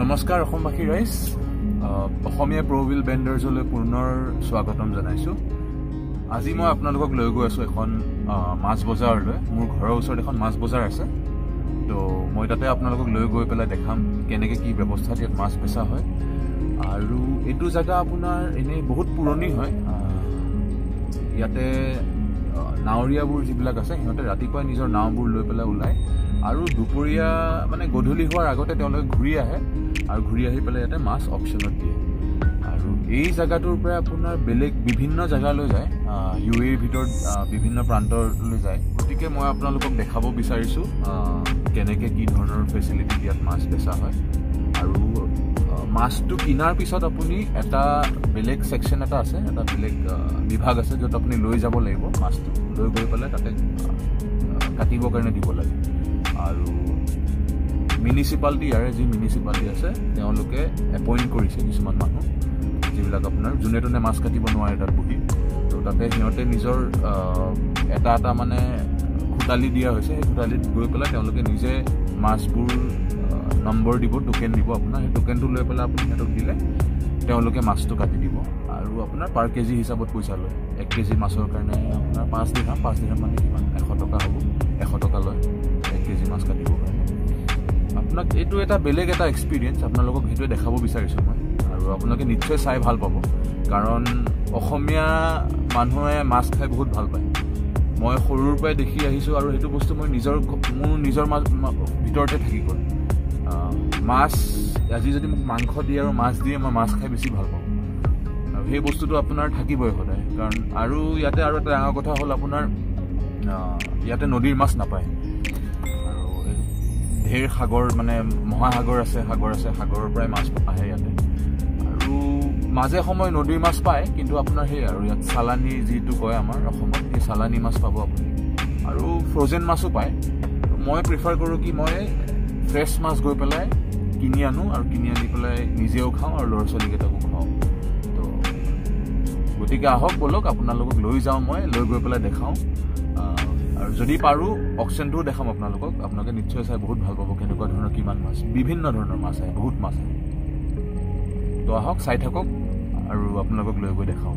নমস্কাৰ অসমবাসী ৰাইজ অসমীয়া প্ৰবিল বেণ্ডাৰ্ছলৈ পুনৰ স্বাগতম জনাইছোঁ। আজি মই আপোনালোকক লৈ গৈ আছোঁ এখন মাছ বজাৰলৈ। মোৰ ঘৰৰ ওচৰত এখন মাছ বজাৰ আছে। তো মই তাতে আপোনালোকক লৈ গৈ পেলাই দেখাম কেনেকৈ কি ব্যৱস্থাত ইয়াত মাছ বেচা হয়। আৰু এইটো জেগা আপোনাৰ এনেই বহুত পুৰণি হয়। ইয়াতে নাৱৰীয়াবোৰ যিবিলাক আছে সিহঁতে ৰাতিপুৱাই নিজৰ নাওবোৰ লৈ পেলাই ওলায়। আৰু দুপৰীয়া মানে গধূলি হোৱাৰ আগতে তেওঁলোকে ঘূৰি আহে আৰু ঘূৰি আহি পেলাই ইয়াতে মাছ অপশ্যনত দিয়ে। আৰু এই জেগাটোৰ পৰা আপোনাৰ বেলেগ বিভিন্ন জেগালৈ যায় ইউ এৰ ভিতৰত বিভিন্ন প্ৰান্তলৈ যায়। গতিকে মই আপোনালোকক দেখাব বিচাৰিছোঁ কেনেকৈ কি ধৰণৰ ফেচিলিটি ইয়াত মাছ বেচা হয়। আৰু মাছটো কিনাৰ পিছত আপুনি এটা বেলেগ ছেকশ্যন এটা আছে এটা বেলেগ বিভাগ আছে য'ত আপুনি লৈ যাব লাগিব মাছটো। লৈ গৈ পেলাই তাতে কাটিবৰ কাৰণে দিব লাগে। আৰু মিউনিচিপালিটি ইয়াৰে যি মিউনিচিপালিটি আছে তেওঁলোকে এপইণ্ট কৰিছে কিছুমান মানুহ যিবিলাক আপোনাৰ যোনে তোনে মাছ কাটিব নোৱাৰে তাত বহি। তো তাতে সিহঁতে নিজৰ এটা এটা মানে খোটালি দিয়া হৈছে। সেই খোটালিত গৈ পেলাই তেওঁলোকে নিজে মাছবোৰ নম্বৰ দিব টোকেন দিব আপোনাৰ। সেই টোকেনটো লৈ পেলাই আপুনি সিহঁতক দিলে তেওঁলোকে মাছটো কাটি দিব। আৰু আপোনাৰ পাৰ কেজি হিচাপত পইচা লয়। এক কেজি মাছৰ কাৰণে আপোনাৰ পাঁচ দিনা পাঁচ দিনা মানে কিমান? এশ টকা হ'ব। এশ টকা লয় এক কেজি মাছ কাটিবৰ কাৰণে। আপোনাক এইটো এটা বেলেগ এটা এক্সপিৰিয়েঞ্চ আপোনালোকক সেইটোৱে দেখাব বিচাৰিছোঁ মই। আৰু আপোনালোকে নিশ্চয় চাই ভাল পাব। কাৰণ অসমীয়া মানুহে মাছ খাই বহুত ভাল পায়। মই সৰুৰ পৰাই দেখি আহিছোঁ আৰু সেইটো বস্তু মই নিজৰ মোৰ নিজৰ মাছ ভিতৰতে থাকি গ'ল। মাছ আজি যদি মোক মাংস দিয়ে আৰু মাছ দিয়ে মই মাছ খাই বেছি ভাল পাওঁ। আৰু সেই বস্তুটো আপোনাৰ থাকিবই সদায়। কাৰণ আৰু ইয়াতে আৰু এটা ডাঙৰ কথা হ'ল আপোনাৰ ইয়াতে নদীৰ মাছ নাপায়। আৰু ঢেৰ সাগৰ মানে মহাসাগৰ আছে সাগৰ আছে সাগৰৰ পৰাই মাছ আহে ইয়াতে। আৰু মাজে সময়ে নদীৰ মাছ পায় কিন্তু আপোনাৰ সেই আৰু ইয়াত চালানী যিটো কয় আমাৰ অসমত সেই চালানী মাছ পাব আপুনি। আৰু ফ্ৰ'জেন মাছো পায়। মই প্ৰিফাৰ কৰোঁ কি মই ফ্ৰেছ মাছ গৈ পেলাই কিনি আনো আৰু কিনি আনি পেলাই নিজেও খাওঁ আৰু ল'ৰা ছোৱালীকেইটাকো খুৱাওঁ। তো গতিকে আহক ব'লক আপোনালোকক লৈ যাওঁ মই লৈ গৈ পেলাই দেখাওঁ। আৰু যদি পাৰোঁ অকশ্যনটোও দেখাম আপোনালোকক। আপোনালোকে নিশ্চয় চাই বহুত ভাল পাব কেনেকুৱা ধৰণৰ কিমান মাছ বিভিন্ন ধৰণৰ মাছ আহে বহুত মাছ আহে। তো আহক চাই থাকক আৰু আপোনালোকক লৈ গৈ দেখাওঁ।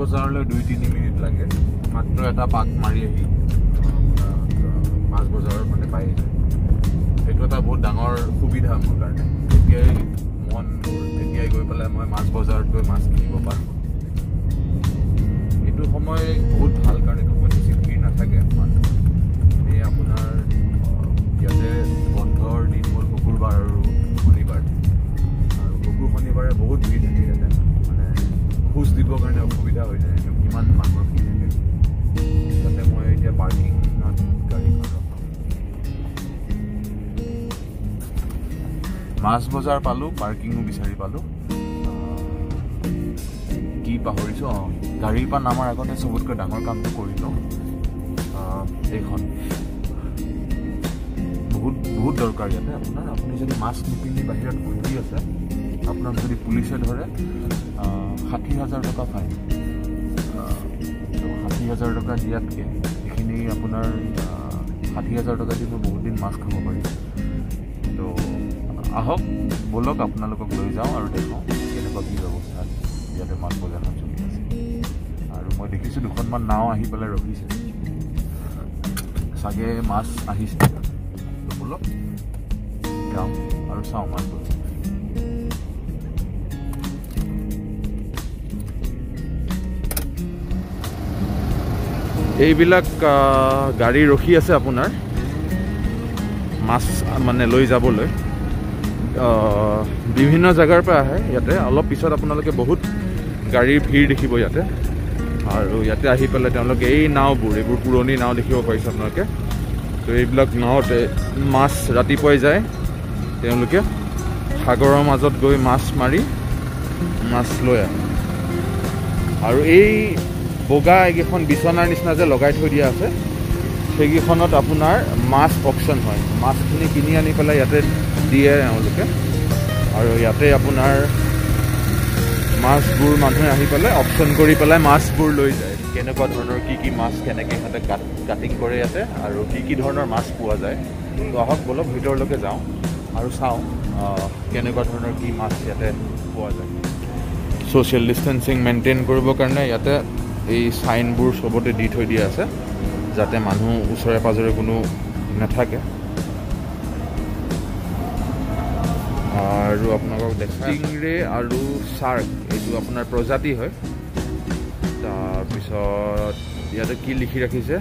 বজাৰলৈ দুই তিনি মিনিট লাগে। মাত্ৰ এটা পাক মাৰি আহি মাছ বজাৰৰ মানে পাই সেইটো এটা বহুত ডাঙৰ সুবিধা মোৰ কাৰণে। তেতিয়াই মন তেতিয়াই গৈ পেলাই মই মাছ বজাৰত গৈ মাছ কিনিব পাৰোঁ। এইটো সময় বহুত মাছ বজাৰ পালোঁ পাৰ্কিঙো বিচাৰি পালোঁ। কি পাহৰিছোঁ অঁ গাড়ীৰ পৰা নামাৰ আগতে চবতকৈ ডাঙৰ কামটো কৰি লওঁ। এইখন। বহুত বহুত দৰকাৰ ইয়াতে। আপোনাৰ আপুনি যদি মাছ নিপিন্ধি বাহিৰত ঘূৰি আছে আপোনাক যদি পুলিচে ধৰে ষাঠি হাজাৰ টকা ফাইন। ষাঠি হাজাৰ টকা দিয়াতকৈ এইখিনি আপোনাৰ ষাঠি হাজাৰ টকা দি মই বহুত দিন মাছ খাব পাৰিম। তো আহক ব'লক আপোনালোকক লৈ যাওঁ আৰু দেখাওঁ কেনেকুৱা কি ব্যৱস্থা ইয়াতে মাছ বজাৰখন চলি আছে। আৰু মই দেখিছোঁ দুখনমান নাও আহি পেলাই ৰখিছে। চাগে মাছ আহিছে। ব'লক যাওঁ আৰু চাওঁ মাছবোৰ এইবিলাক গাড়ী ৰখি আছে আপোনাৰ। মাছ মানে লৈ যাবলৈ। বিভিন্ন জেগাৰ পৰা আহে ইয়াতে। অলপ পিছত আপোনালোকে বহুত গাড়ীৰ ভিৰ দেখিব ইয়াতে। আৰু ইয়াতে আহি পেলাই তেওঁলোকে এই নাওবোৰ এইবোৰ পুৰণি নাও দেখিব পাৰিছে আপোনালোকে। তো এইবিলাক নাৱতে মাছ ৰাতিপুৱাই যায়। তেওঁলোকে সাগৰৰ মাজত গৈ মাছ মাৰি মাছ লৈ আহে। আৰু এই বগা এইকেইখন বিচনাৰ নিচিনা যে লগাই থৈ দিয়া আছে সেইকেইখনত আপোনাৰ মাছ অপশ্যন হয়। মাছখিনি কিনি আনি পেলাই ইয়াতে দিয়ে এওঁলোকে আৰু ইয়াতে আপোনাৰ মাছবোৰ মানুহে আহি পেলাই অপশ্যন কৰি পেলাই মাছবোৰ লৈ যায়। কেনেকুৱা ধৰণৰ কি কি মাছ কেনেকৈ সিহঁতে কাট কৰে ইয়াতে আৰু কি কি ধৰণৰ মাছ পোৱা যায়। তো আহক বলক ভিতৰলৈকে যাওঁ আৰু চাওঁ কেনেকুৱা ধৰণৰ কি মাছ ইয়াতে পোৱা যায়। ছ'চিয়েল ডিষ্টেঞ্চিং মেইনটেইন কৰিবৰ কাৰণে ইয়াতে এই চাইনবোৰ চবতে দি থৈ দিয়া আছে যাতে মানুহ ওচৰে পাঁজৰে কোনো নাথাকে। আৰু আপোনালোকক টিংৰে আৰু চাৰ্ক এইটো আপোনাৰ প্ৰজাতি হয়। তাৰপিছত ইয়াতে কি লিখি ৰাখিছে?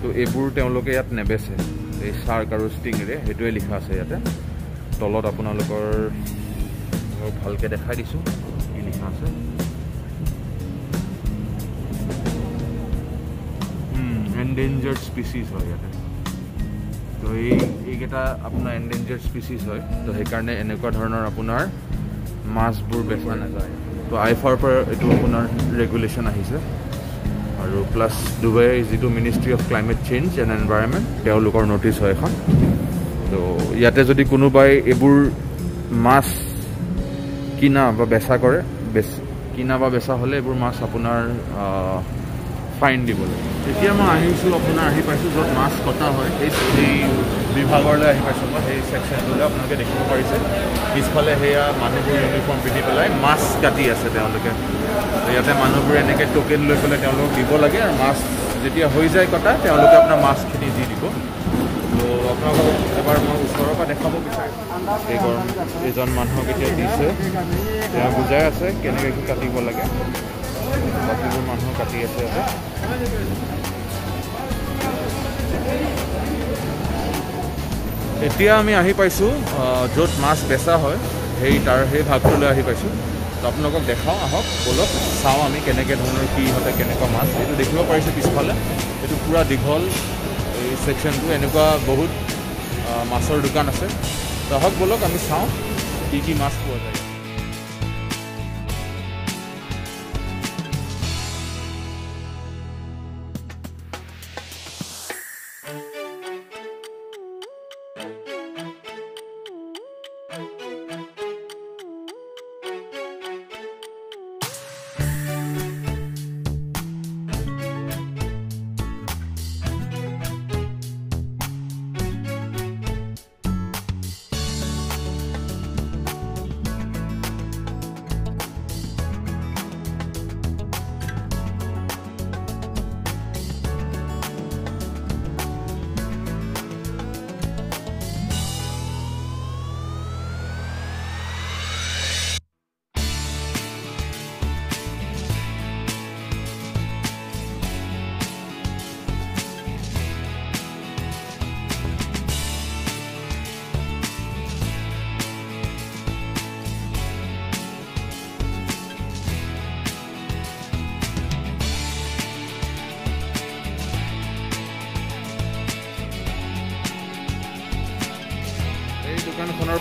তো এইবোৰ তেওঁলোকে ইয়াত নেবেচে। এই চাৰ্ক আৰু ষ্টিংৰে সেইটোৱে লিখা আছে ইয়াতে। তলত আপোনালোকৰ ভালকৈ দেখাই দিছোঁ কি লিখা আছে। এনডেঞ্জাৰ্ড স্পিচিছ হয় ইয়াতে। তো এই এইকেইটা আপোনাৰ এনডেঞ্জাৰ্ড স্পিচিছ হয়। তো সেইকাৰণে এনেকুৱা ধৰণৰ আপোনাৰ মাছবোৰ বেচা নাযায়। তো আইফাৰ পৰা এইটো আপোনাৰ ৰেগুলেশ্যন আহিছে। আৰু প্লাছ ডুবাইৰ যিটো ministry of climate change and environment তেওঁলোকৰ ন'টিছ হয় এখন। তো ইয়াতে যদি কোনোবাই এইবোৰ মাছ কিনা বা বেচা কৰে বেচ কিনা বা বেচা হ'লে এইবোৰ মাছ আপোনাৰ ফাইন দিব লাগে। এতিয়া মই আহিছোঁ আপোনাৰ আহি পাইছোঁ য'ত মাছ কটা হয়। সেই সেই বিভাগলৈ আহি পাইছোঁ। মই সেই ছেকশ্যনটোলৈ আপোনালোকে দেখিব পাৰিছে। পিছফালে সেয়া মানুহবোৰ ইউনিফৰ্ম পিন্ধি পেলাই মাছ কাটি আছে তেওঁলোকে। ইয়াতে মানুহবোৰে এনেকৈ টকেন লৈ পেলাই তেওঁলোকক দিব লাগে আৰু মাছ যেতিয়া হৈ যায় কটা তেওঁলোকে আপোনাৰ মাছখিনি দি দিব। তো আপোনালোকক এবাৰ মই ওচৰৰ পৰা দেখাব বিচাৰিম। এইগৰ এজন মানুহক এতিয়া দিছে। তেওঁ বুজাই আছে কেনেকৈ কাটিব লাগে। বাকীবোৰ মানুহ কাটি আছে এতিয়া আমি আহি পাইছোঁ য'ত মাছ বেচা হয় সেই তাৰ সেই ভাগটোলৈ আহি পাইছোঁ। তো আপোনালোকক দেখাওঁ আহক বলক চাওঁ আমি কেনেকৈ ধৰণৰ কি ইহঁতে কেনেকুৱা মাছ। এইটো দেখিব পাৰিছোঁ পিছফালে। এইটো পূৰা দীঘল এই ছেকশ্যনটো এনেকুৱা বহুত মাছৰ দোকান আছে। তো আহক বলক আমি চাওঁ কি কি মাছ পোৱা যায়।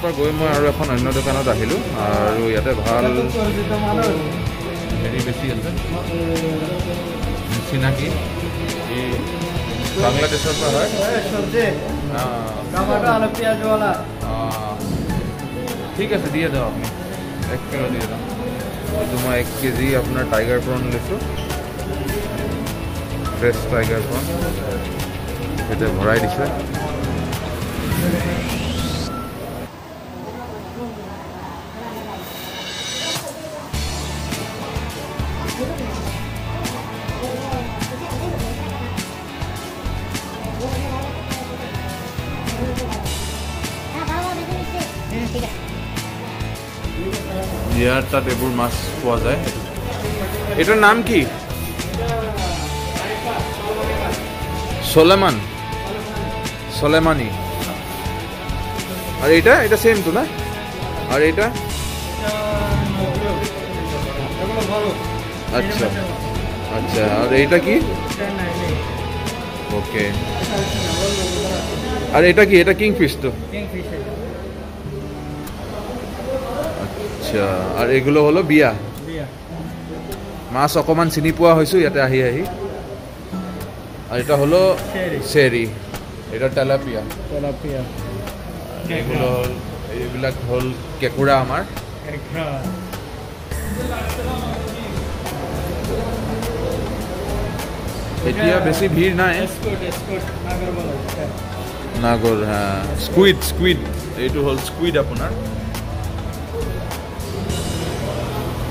পৰা গৈ মই আৰু এখন অন্য দোকানত আহিলোঁ আৰু ইয়াতে ভালো হেৰি বেছি আছে। চিনাকি। এই বাংলাদেশৰ পৰা হয়। ঠিক আছে দিয়ে দিয়ক আপুনি। এক কিলো দিয়ে দিয়ক এইটো মই এক কেজি আপোনাৰ টাইগাৰ প্ৰন লৈছোঁ। ফ্ৰেছ টাইগাৰ প্ৰন এতিয়া ভৰাই দিছে। বিয়াৰ তাত এইবোৰ মাছ পোৱা যায়। এইটোৰ নাম কি? সোলেমান সোলেমানি আর এটা এটা সেম তো না? আর এটা আচ্ছা। আচ্ছা। আর এটা কি? ওকে আর এটা কি? এটা কিংফিশ তো আচ্ছা আৰ এগুলো হলো বিয়া। মাছ অকণমান চিনি পোৱা হৈছোঁ ইয়াতে আহি আহি। আৰ এটা হলো চেৰি এটা তেলাপিয়া। এগুলো এইবিলাক হ'ল কেঁকুৰা আমাৰ। এতিয়া বেছি ভিৰ নাই। নাগৰ হা স্কুইড স্কুইড। এইটো হ'ল স্কুইড আপোনাৰ।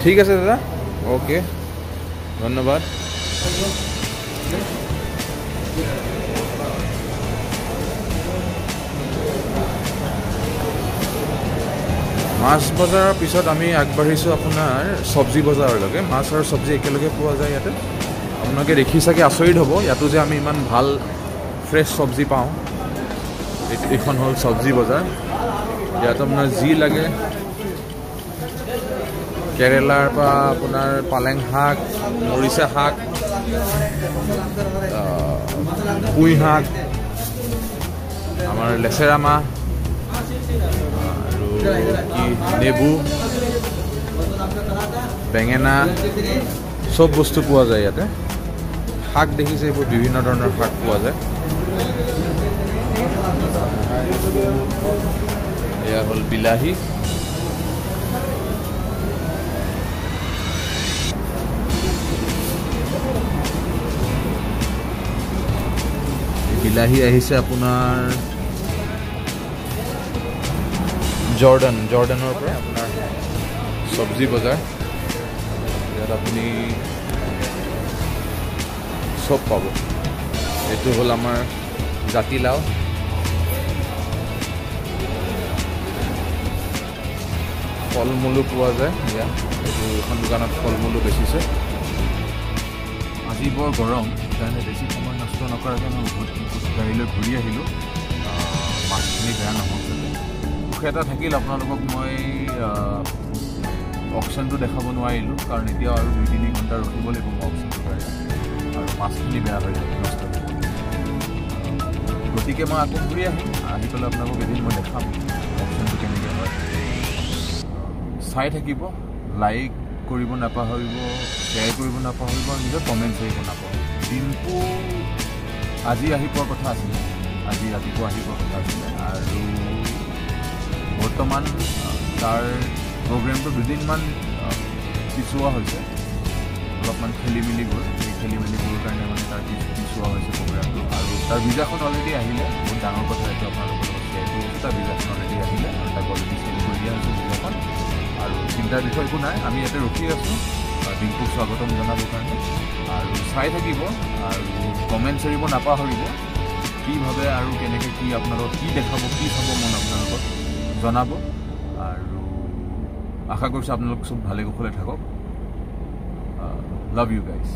ঠিক আছে দাদা? অ'কে ধন্যবাদ। মাছ বজাৰৰ পিছত আমি আগবাঢ়িছোঁ আপোনাৰ চব্জি বজাৰলৈকে মাছ আৰু চব্জি একেলগে পোৱা যায় ইয়াতে। আপোনালোকে দেখি চাগে আচৰিত হ'ব ইয়াতো যে আমি ইমান ভাল ফ্ৰেছ চব্জি পাওঁ। এইখন হ'ল চব্জি বজাৰ। ইয়াত আপোনাৰ যি লাগে কেৰেলাৰ পৰা আপোনাৰ পালেং শাক মৰিচা শাক পুঁই শাক আমাৰ লেচেৰা মাহ কি নেবু বেঙেনা চব বস্তু পোৱা যায় ইয়াতে। শাক দেখিছে এইবোৰ বিভিন্ন ধৰণৰ শাক পোৱা যায়। এয়া হ'ল বিলাহী। বিলাহী আহিছে আপোনাৰ জৰ্ডান জৰ্ডানৰ পৰা। আপোনাৰ চব্জি বজাৰ। ইয়াত আপুনি চব পাব। এইটো হ'ল আমাৰ জাতিলাও ফল মূলো পোৱা যায়। ইয়াত এইটো এখন দোকানত ফল মূলো বেচিছে। আজি বৰ গৰম সেইকাৰণে বেছি সময় নষ্ট নকৰাকৈ মই গাড়ীলৈ ঘূৰি আহিলোঁ। মাছখিনি বেয়া নহওক সুখ এটা থাকিল আপোনালোকক মই অপশ্যনটো দেখাব নোৱাৰিলোঁ কাৰণ এতিয়া আৰু দুই তিনি ঘণ্টা ৰখিব লাগিব মই অপশ্যনটোৰ কাৰণে। আৰু মাছখিনি বেয়া হৈ যাব নষ্ট গতিকে মই আকৌ ঘূৰি আহিম আহি পেলাই আপোনালোকক এদিন মই দেখাম অপশ্যনটো কেনেকৈ হয়। চাই থাকিব লাইক কৰিব নাপাহৰিব শ্বেয়াৰ কৰিব নাপাহৰিব নিজৰ কমেণ্টছ আহিব নাপাহৰিব। দিনটো আজি আহি পোৱাৰ কথা আছিলে। আজি ৰাতিপুৱা আহি পোৱাৰ কথা আছিলে। আৰু বৰ্তমান তাৰ প্ৰগ্ৰেমটো দুদিনমান পিছোৱা হৈছে। অলপমান খেলি মেলি গ'ল। সেই খেলি মেলি গ'ল কাৰণে মানে তাৰ পিছোৱা হৈছে প্ৰগ্ৰেমটো আৰু তাৰ ভিজাখন অলৰেডি আহিলে। বহুত ডাঙৰ কথা এইটো আপোনালোকৰ লগত শ্বেয়াৰ কৰিছোঁ তাৰ ভিজাখন অলৰেডি আহিলে। আৰু তাক অলৰেডি চেঞ্জ কৰি দিয়া হৈছে ভিজাখন আৰু চিন্তাৰ বিষয় একো নাই। আমি ইয়াতে ৰখি আছোঁ। ডিম্পুক স্বাগতম জনাবৰ কাৰণে। আৰু চাই থাকিব আৰু কমেণ্টছ এৰিব নাপাহৰিব। কি ভাবে আৰু কেনেকৈ কি আপোনালোকক কি দেখাব কি চাব মন আপোনালোকক জনাব। আৰু আশা কৰিছোঁ আপোনালোক চব ভালে কুশলে থাকক। Love you guys